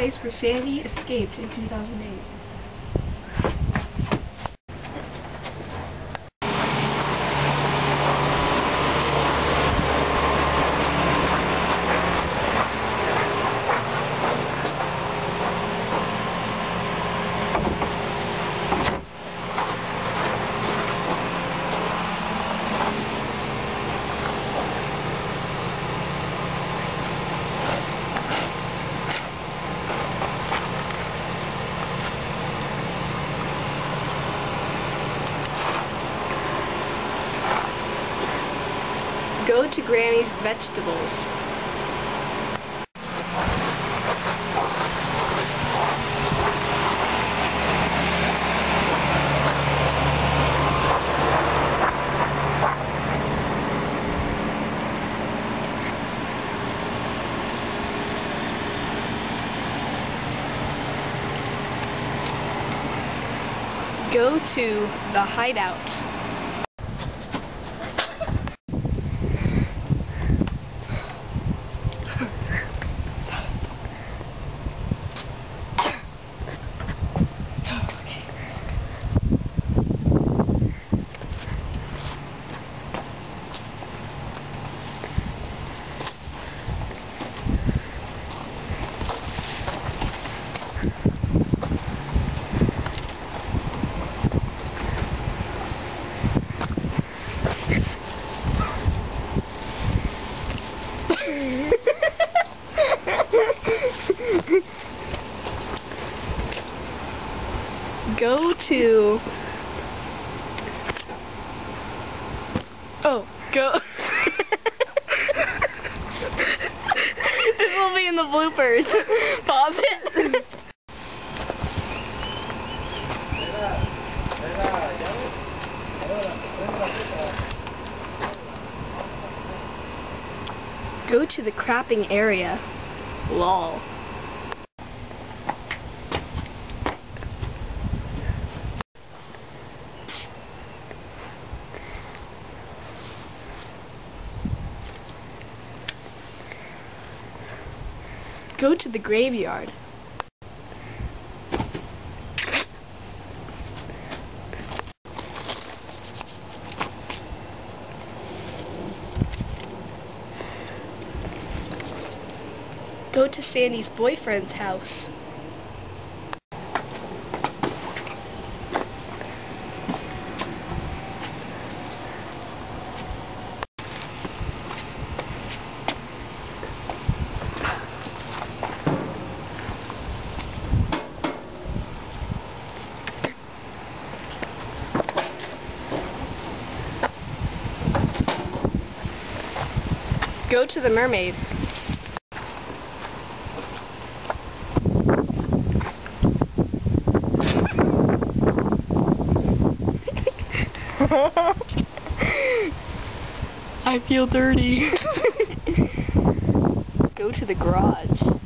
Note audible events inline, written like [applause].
place where Sandy escaped in 2008. Go to Granny's Vegetables. Go to the hideout. Go to... Oh, go... [laughs] this will be in the bloopers. [laughs] Pause it. Go to the crapping area. Lol. Go to the graveyard. Go to Sandy's boyfriend's house. Go to the mermaid. [laughs] I feel dirty. [laughs] Go to the garage.